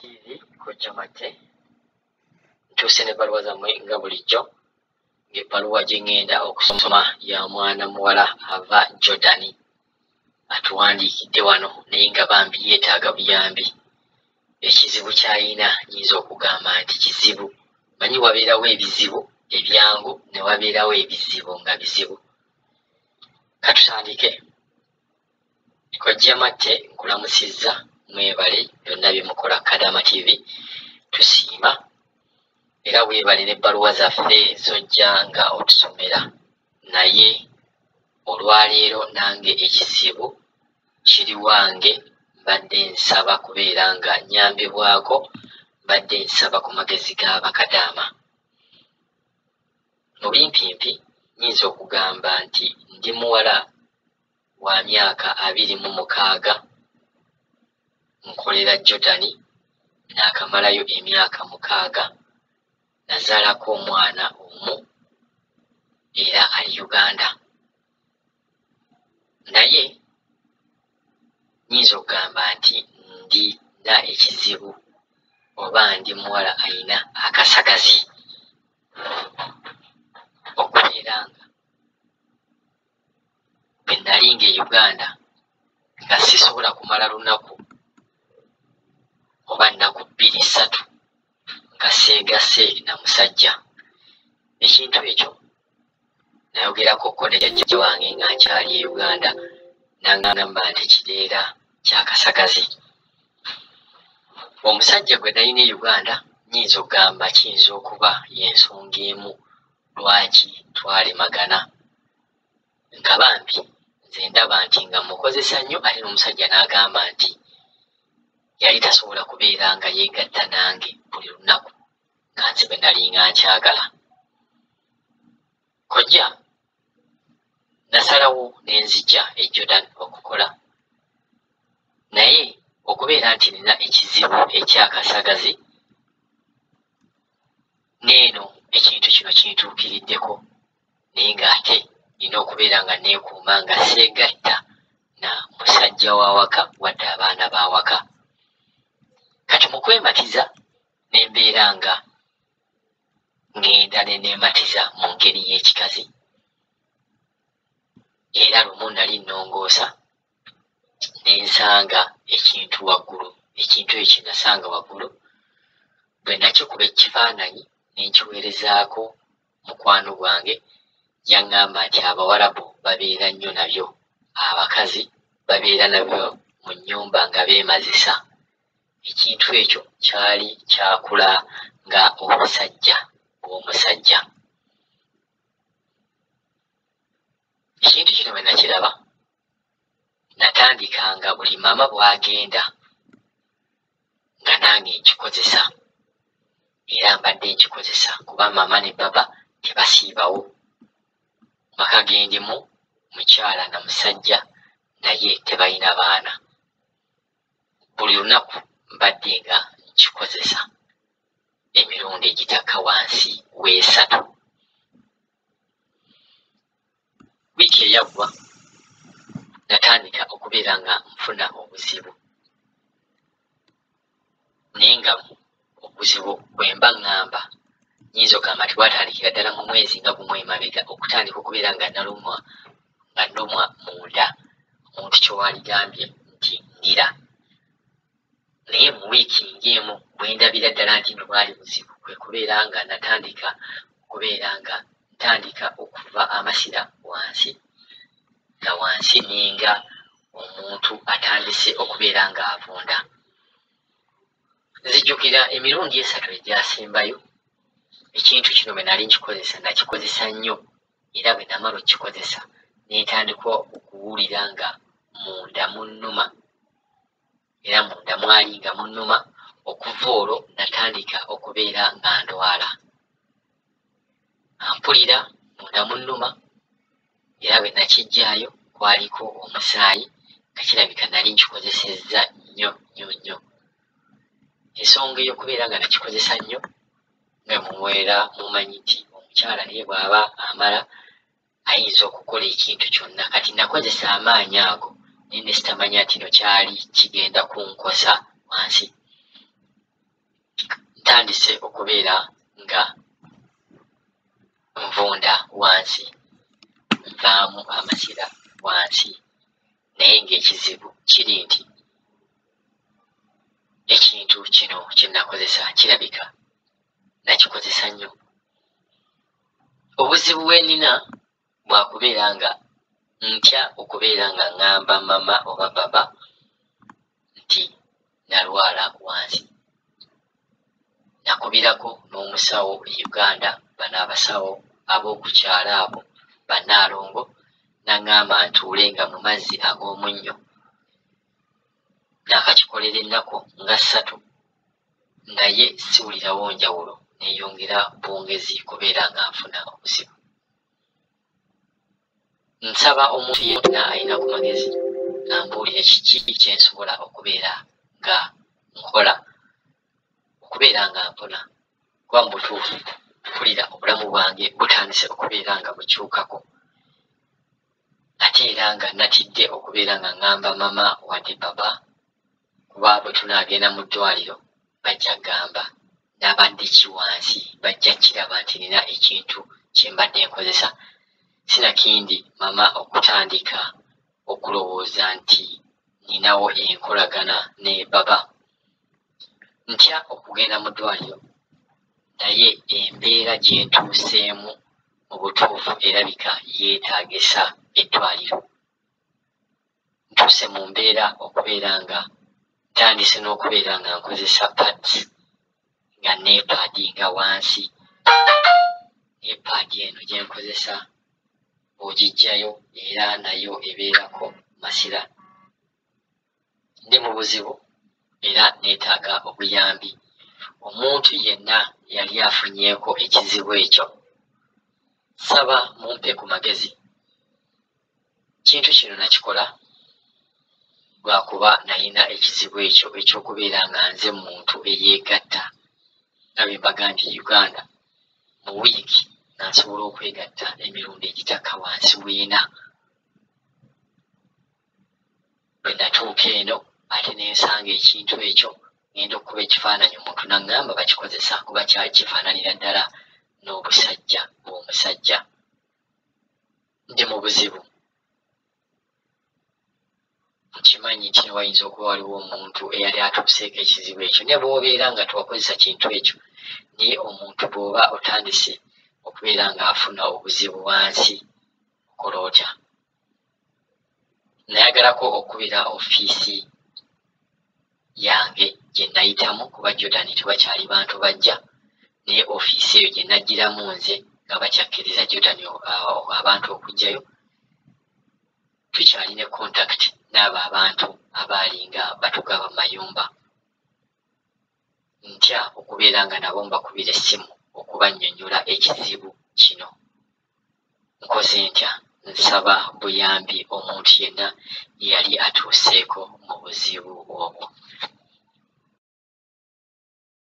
tv kojja mate ntuuse n'ebbaluwa zammwe nga bulijjo ng'ebbaluwa gye ŋŋenda okusoma ya mwana muwala ava jordani atuwandiikidde wano naye nga bambi yeetaaga buyambi. Ekizibu ky'ayina nyinza okugamba nti kizibu. Manyi wabeerawo ebizibu ebyangu ne wabeerawo ebizibu nga bizibu. Katutandike kojja matte nkulamusizza mwebale byonna byemukola kadama tv tusiima. Era weebale n'ebbaluwa zaffe zojja nga otusomera. Naye olwaleero nange ekizibu kiri wange mbadde nsaba kubeera nga nyambibwako mbadde nsaba ku magezi g'abakadaama mu bimpimpi nyinza okugamba nti ndi muwala wa myaka abiri mu mukaaga nkolera jordani naakamalayo emyaka mukaaga nazaalako omwana omu era ali uganda. Naye nyinza okugamba nti ndina ekizibu oba ndi muwala ayina akasagazi okubeera nga bwe nali nga e uganda nga sisobola kumala lunaku oba nnaku bbiri ssatu nga seegase na musajja. Ekintu ekyo nayogerako ko ne jajja wange nga nkyali e uganda nangamba nti kireera kyakasagazi omusajja gwe nalina e uganda nyinza okugamba kiyinza okuba yensonga emu lwaki twalemagana? Nga bambi nze ndaba nti nga mukozesa nnyo ate n'omusajja n'agamba nti yali tasobola kubeera nga yeegatta nange buli lunaku nga nze bwe nalinga nkyagala. Kojja nasalawo nenzija e jordan okukola. Naye okubeera nti nina ekizibu ekyakasagazi neeno ekintu kino kintuukiriddeko. Naye ng'ate nina okubeera nga neekuuma nga seegatta na musajja w'awaka wadde abaana b'awaka kati mu kwematiza ne mbeera nga ngenda ne neematiza mu ngeri y'ekikazi. Era lumu nali nnongoosa ne nsanga ekintu waggulu ekintu ekyo nasanga waggulu. Bwe nakikuba ekifaananyi ne nkiweerezaako mukwano gwange yaŋŋamba nti abawalabu babeera nnyo nabyo abakazi babeera nabyo mu nnyumba nga beemazisa ekintu ekyo kyali kyakula nga omusajja bw'omusajja ekintu kino bwe nakiraba natandikanga buli mama bw'agenda nga nange nkikozesa. Era mbadde nkikozesa kuba mama ne baba tebasiibawo. Maka gendimu mukyala na musajja naye tebalina baana. Buli lunaku mbadde nga nkikozesa emirundi egitakka wansi weesatu wiiki eyaggwa natandika okubeera nga nfuna obuzibu. Naye nga obuzibu bwe mba ŋŋamba nyinza okugamba nti bwatandikira ddala mu mwezi nga gumu emabega okutandika okubeera nga nalumwa nga ndumwa munda. Omuntu kyewaligambye nti ndira naye mu wiiki ng'emu bwe ndabira ddala nti no bwali buzibu kwe kubeera nga natandika okubeera nga ntandika okuva amasira wansi nga wansi ninga omuntu atandise okubeera ng'avunda nzijukira emirundi esatu egyasembayo ekintu kino bwe nali nkikozesa nakikozesa nnyo era bwe namala okkikozesa nentandika okuwulira nga munda munnuma era munda mwali nga munnuma okuva olwo natandika okubeera nga ndwala. Ampulira munda munnuma era bwe nakijjaayo kwaliko omusaayi nga kirabika nali nkikozesezza nnyo nnyo nnyo. Ensonga ey'okubeera nga nakikozesa nnyo nga muweera mumanyi nti omukyala naye bw'aba amala ayinza okukola ekintu kyonna. Kati nakozesa amaanyi ago naye ne sitamanya nti no kyali kigenda kunkosa wansi. Ntandise okubeera nga nvunda wansi nvaamu amasira wansi naye ng'ekizibu kiri nti ekintu kino kyenakozesa kirabika nakikozesa nnyo. Obuzibu bwenina bwakubeera nga ntya okubeera nga ŋŋamba mama oba baba nti nalwala wansi. Nakubirako n'omusawo e uganda bano abasawo ab'okukyala abo bannaalongo naŋŋamba ntuulenga mu mazzi ag'omunnyo. Naakakikolera ennaku nga ssatu naye siwulirawo njawulo neeyongera bwongezi kubeera nga nfuna obuzibu nsaba omuntu yenna alina ku magezi ambuulire kiki kyensobola okubeera nga nkola okubeera nga mpona. Kuba mu butuufu mpulira obulamu bwange butandise okubeera nga bukyukako. Ate era nga natidde okubeera nga ŋŋamba mama wadde baba kuba bwe tunaagenda mu ddwaliro bajja gamba nabadde ki wansi bajja kiraba nti nina ekintu kyembadde nkozesa sinakindi mama okutandika okulowooza nti ninawo enkolagana ne baba. Ntya okugenda mu ddwaliro? Naye embeera gye ntuuseemu mu butuufu erabika yeetaagisa eddwaliro. Ntuuse mu mbeera okubeera nga ntandise n'okubeera nga nkozesa pads nga neepaadinga wansi. Neepaadi eno gye nkozesa ogijjayo era nayo ebeerako masira. Ndi mu buzibu era neetaaga obuyambi. Omuntu yenna yali afunyeeko ekizibu ekyo. Saba mumpe ku magezi. Kintu kino nakikola lwakuba nalina ekizibu ekyo ekyokubeera nga nze muntu eyeegatta. Nga bye mbagambye uganda mu wiiki nga nsobola okwegatta emirundi egitakka wansi bwina. Bwe natuuka eno ate nensanga ekintu ekyo ngenda okuba ekifaananyi omuntu naŋŋamba bakikozesa kuba kyali kifaananira ddala n'obusajja bw'omusajja. Ndi mu buzibu. Nkimanyi nti newayinza okuba waliwo omuntu eyali atuuseeko ekizibu ekyo ne bw'obeera nga tewakozesa kintu ekyo naye omuntu bw'oba otandise okubeera ng'afuna obuzibu wansi okola otya nayagalako okubira ofiisi yange gye nayitamu kuba jordan tewakyali bantu bajja naye ofiisi eyo gye nagiramu nze nga bakyakkiriza jordan abantu okugjayo tukyalina contact n'abo abantu abaali nga batugaba mayumba. Ntya okubeera nga nabo mbakubira essimu okubannyonnyola ekizibu kino. Nkoze ntya? Nsaba buyambi omuntu yenna yali atuuseeko mu buzibu obwo